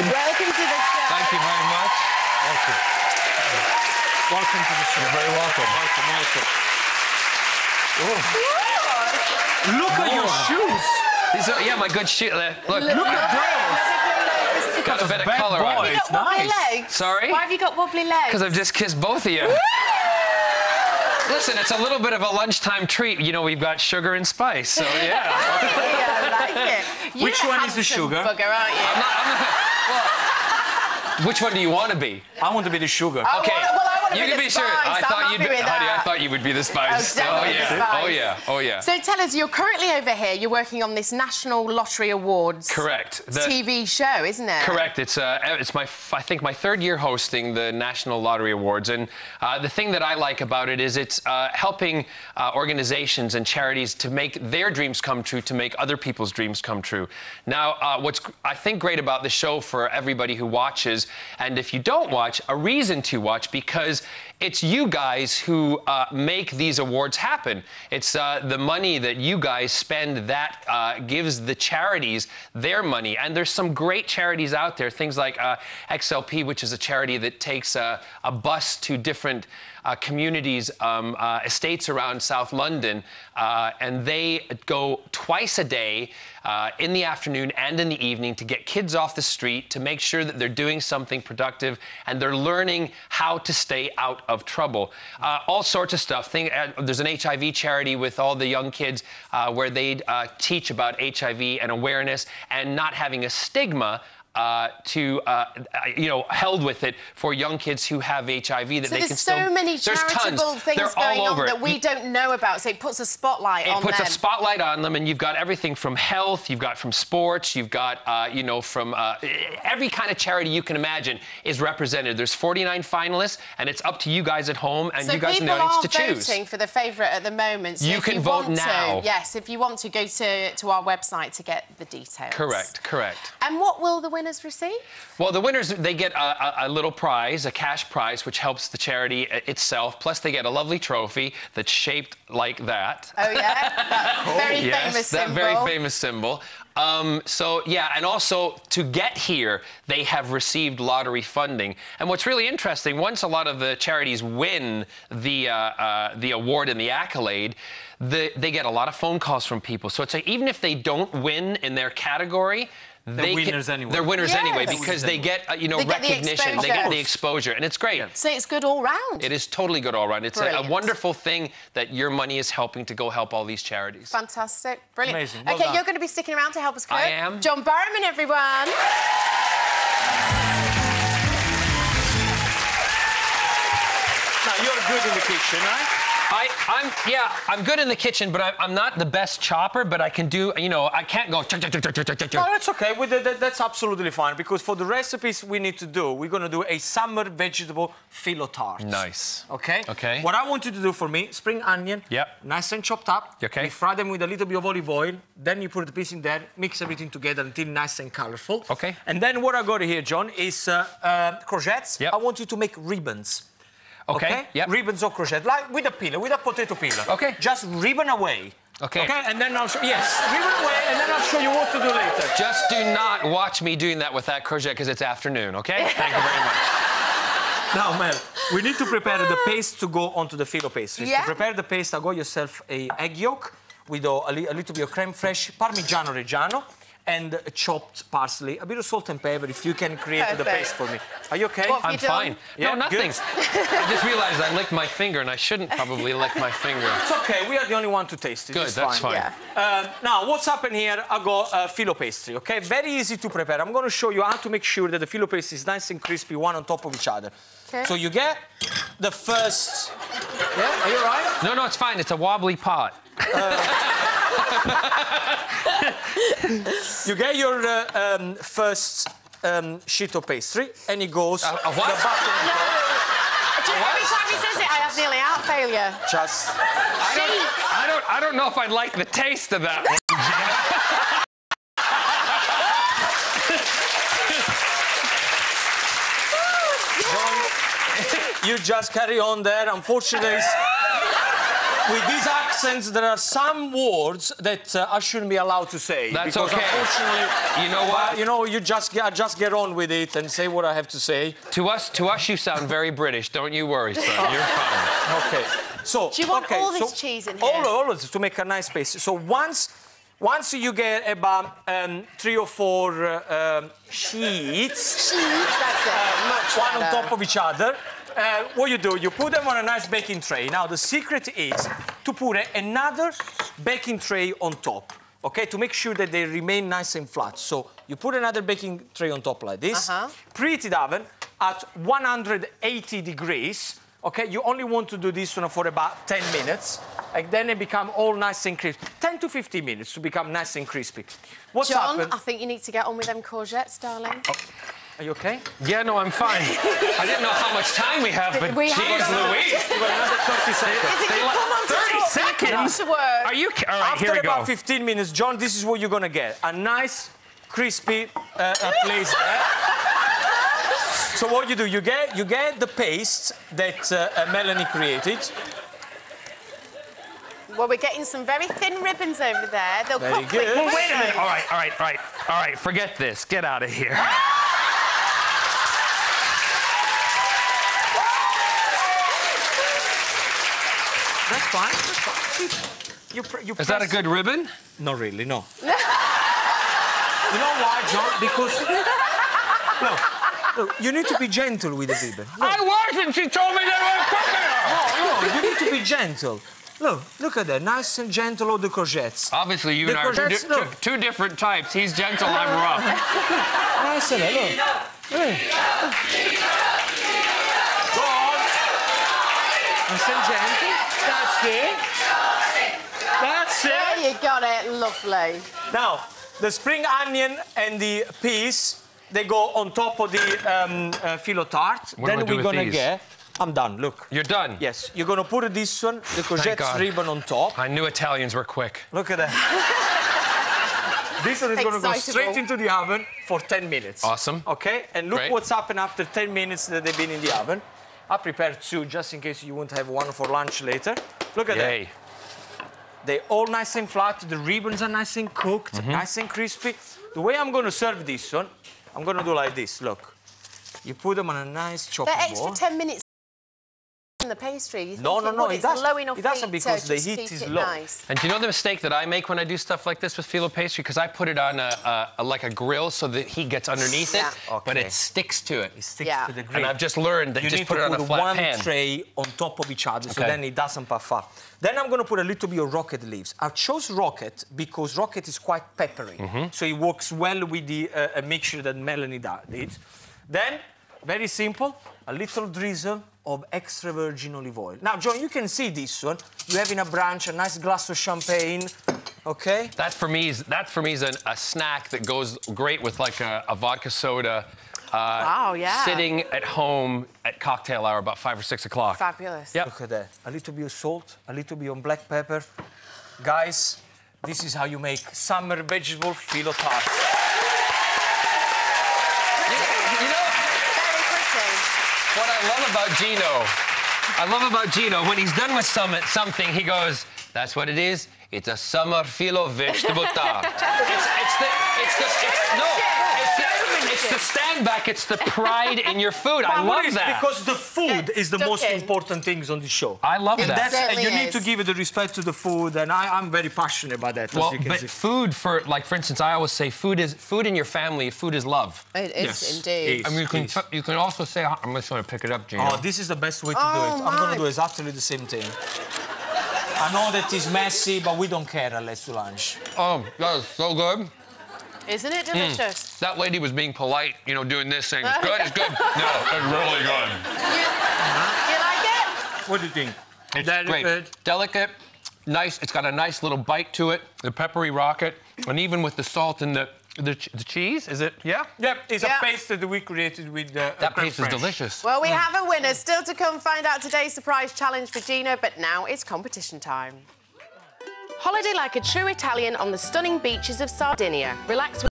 Welcome to the show. Thank you very much. Welcome. Welcome to the show. You're very welcome. Welcome, welcome. Look at your shoes. These are, yeah, my good shoe. uh, Look, Look at those. got a bit of bad colour on. boy. it. You got wobbly nice. legs. Sorry? Why have you got wobbly legs? Because I've just kissed both of you. Listen, it's a little bit of a lunchtime treat. You know, we've got sugar and spice, so yeah. Yeah, I like it. You're Which one is the handsome sugar? Bugger, aren't you? I'm not, I'm not, well, which one do you want to be? I want to be the sugar. I Okay, wanna- well, I wanna you be the be sure. I I'm thought you'd be, honey, I thought you would be the spice. Oh, the yeah. spice. Oh yeah. Oh yeah. So tell us, you're currently over here. You're working on this National Lottery Awards Correct. The- TV show, isn't it? Correct. It's uh, it's my I think my third year hosting the National Lottery Awards, and uh, the thing that I like about it is it's uh, helping uh, organizations and charities to make their dreams come true, to make other people's dreams come true. Now, uh, what's I think great about the show for everybody who watches, and if you don't watch, a reason to watch because it's you guys who uh, make these awards happen. It's uh, the money that you guys spend that uh, gives the charities their money. And there's some great charities out there, things like uh, XLP, which is a charity that takes a bus to different uh, communities, um, uh, estates around South London, uh, and they go twice a day uh, in the afternoon and in the evening to get kids off the street to make sure that they're doing something productive and they're learning how to stay out of trouble. Uh, all sorts of stuff. Thing, uh, there's an HIV charity with all the young kids where they teach about HIV and awareness and not having a stigma uh, to, uh, you know, held with it for young kids who have HIV that So they there's can so still. many there's charitable tons. things They're going on that we don't know about. So it puts a spotlight it on them. It puts a spotlight on them, and you've got everything from health, you've got from sports, you've got, uh, you know, from uh, every kind of charity you can imagine is represented. There's 49 finalists, and it's up to you guys at home and so you guys in people the audience are to choose. voting for the favourite at the moment. So You can you vote now. To, yes, if you want to go to, to our website to get the details. Correct, correct. And what will the winners receive? Well, the winners, they get a, a, a little prize, a cash prize, which helps the charity itself. Plus, they get a lovely trophy that's shaped like that. Oh yeah, that very yes, famous that symbol. very famous symbol. Um, so yeah, and also to get here, they have received lottery funding. And what's really interesting, once a lot of the charities win the uh, uh, the award and the accolade, the, they get a lot of phone calls from people. So it's like even if they don't win in their category. They winners can, anyway. They're winners anyway because they get uh, you know They get the recognition. they get the exposure. exposure, and it's great. So it's good all round. It is totally good all around. It's a, a wonderful thing that your money is helping to go help all these charities. Fantastic, brilliant. Amazing, well okay, done. you're going to be sticking around to help us cook. I am. John Barrowman, everyone. Now, you're good in the kitchen, right? I'm yeah, I'm good in the kitchen, but I, I'm not the best chopper. But I can do, you know, I can't go. chuck, chuck, chuck, chuck, chuck, chuck, No, that's okay. We, that, that's absolutely fine because for the recipes we need to do, we're gonna do a summer vegetable phyllo tart. Nice. Okay. Okay. What I want you to do for me, spring onion. Yep. Nice and chopped up. Okay. You fry them with a little bit of olive oil. Then you put the piece in there, mix everything together until nice and colorful. Okay. And then what I got here, John, is uh, uh, courgettes. Yep. I want you to make ribbons. Okay. Yep. Ribbons of courgette, like with a peeler, with a potato peeler. Okay. Just ribbon away. Okay. Okay. And then I'll show. Yes. Ribbon away, and then I'll show you what to do later. Just do not watch me doing that with that courgette because it's afternoon. Okay. Thank you very much. Now, Mel, we need to prepare the paste to go onto the phyllo pastries. Yeah. To prepare the paste, I got yourself a egg yolk with a, a a little bit of creme fraiche, Parmigiano Reggiano, and chopped parsley, a bit of salt and pepper if you can create the Perfect. paste for me. Are you okay? What I'm you fine. Yeah, no, nothing. I just realized I licked my finger, and I shouldn't probably lick my finger. It's okay, we are the only one to taste it. Good, it's that's fine. fine. Yeah. Um, now, what's happened here? I got uh, phyllo pastry, okay? Very easy to prepare. I'm going to show you how to make sure that the phyllo pastry is nice and crispy, one on top of each other. Okay. So you get the first... Yeah, are you all right? No, no, it's fine. It's a wobbly pot. You get your uh, um, first um, sheet of pastry, and it goes... a what? The bottom on Do you know, every time he says it, I have nearly out failure. just... I don't, I don't, I don't know if I'd like the taste of that. one. You just carry on there. Unfortunately, it's- with these accents, there are some words that uh, I shouldn't be allowed to say. That's because okay. Unfortunately, You know what? you know, you just get, just get on with it and say what I have to say. To us, to us, you sound very British. Don't you worry, son. You're fine. Okay. So Do you want okay, all this so cheese in All, here? all of it to make a nice paste. So once, once you get about um, three or four uh, um, sheets, Cheese, that's it. Much one on top of each other. Uh, what you do, you put them on a nice baking tray. Now, the secret is to put another baking tray on top, okay, to make sure that they remain nice and flat. So you put another baking tray on top like this, Uh-huh. preheated oven at 180 degrees. Okay, you only want to do this one for about 10 minutes, and then they become all nice and crispy. 10 to 15 minutes to become nice and crispy. What's John, happened? I think you need to get on with them courgettes, darling. Are you okay? Yeah, no, I'm fine. I didn't know how much time we have, but We have jeez another- Louise. You got another 30 seconds. Is it They you come on 30 talk, you seconds? to work. Are you? ki- All right, After here we go. After about 15 minutes, John, this is what you're gonna get. A nice, crispy uh, uh, place there. so what you do, you get you get the paste that uh, uh, Melanie created. Well, we're getting some very thin ribbons over there. They'll Very cook good. quickly. Well, wait a minute. All right, all right, all right, all right. Forget this. Get out of here. That's fine. That's fine. You, pr- you Is that a good ribbon? Not really, no. you know why, John? Because look, look, you need to be gentle with the ribbon. Look, I wasn't. She told me that was cooking. no, no, you need to be gentle. Look, look at that, nice and gentle, all the courgettes. Obviously, you The and I are two, courgettes, two, two different types. He's gentle, I'm rough. Nice and look. Hey. Go on. Nice and gentle. That's it. That's it. There it. you got it. Lovely. Now, the spring onion and the peas, they go on top of the um, uh, filo tart. What then we're gonna get. I'm done. Look. You're done. Yes, you're gonna put this one, the courgette ribbon on top. I knew Italians were quick. Look at that. this one is gonna go straight into the oven for 10 minutes. Awesome. Okay, and look Great. what's happened after 10 minutes that they've been in the oven. I prepared two just in case you won't have one for lunch later. Look at that. They're all nice and flat. The ribbons are nice and cooked, Mm-hmm. nice and crispy. The way I'm gonna serve this one, I'm gonna do like this. Look, you put them on a nice chopping board. That extra board. 10 minutes in the pastry. You No, think no, it no, it It's doesn't- low enough it doesn't heat because to the just heat is low. Nice. And do you know the mistake that I make when I do stuff like this with filo pastry? Because I put it on a, a, a- like a grill so the heat gets underneath Yeah. it, but it sticks to it. It sticks Yeah. to the grill. And I've just learned that you just need put to it on put a flat one pan. tray on top of each other, so then it doesn't puff up. Then I'm going to put a little bit of rocket leaves. I chose rocket because rocket is quite peppery, Mm-hmm. so it works well with the uh, mixture that Melanie da- did. Then, very simple, a little drizzle of extra virgin olive oil. Now, John, you can see this one. You have in a branch a nice glass of champagne, okay? That for me is that for me is an, a snack that goes great with like a, a vodka soda. Uh, Wow, yeah. Sitting at home at cocktail hour about five or six o'clock. Fabulous. Yep. Look at that. A little bit of salt, a little bit of black pepper. Guys, this is how you make summer vegetable filo tart. You know Very pretty. What I love about Gino? I love about Gino when he's done with some, something, he goes, "That's what it is. It's a summer filo vegetable tart." it's, it's the, it's the, it's, no, it's the, it's the stand back. It's the pride in your food. I love that. Because the food Get is the stuck most in. important things on the show. I love and that. that's, and you need is. to give it the respect to the food, and I, I'm very passionate about that. as Well, you can but see. food for like for instance, I always say food is food in your family. Food is love. It is Yes, indeed. it I mean, you can you can also say I'm just going to pick it up, Gino. Oh, this is the best way to do Oh, it. I'm going to do exactly the same thing. I know that it's messy, but we don't care unless you lunch. Oh, that is so good. Isn't it delicious? Hmm. That lady was being polite, you know, doing this thing. Good, it's good. No, it's really good. You, you like it? What do you think? It's Very great. good. Delicate, nice. It's got a nice little bite to it. The peppery rocket, and even with the salt and the the, ch- the cheese, is it? Yeah. Yep, it's Yeah. a paste that we created with uh, That creme paste is delicious. Well, we have a winner. Still to come, find out today's surprise challenge for Gino, but now it's competition time. Holiday like a true Italian on the stunning beaches of Sardinia. Relax with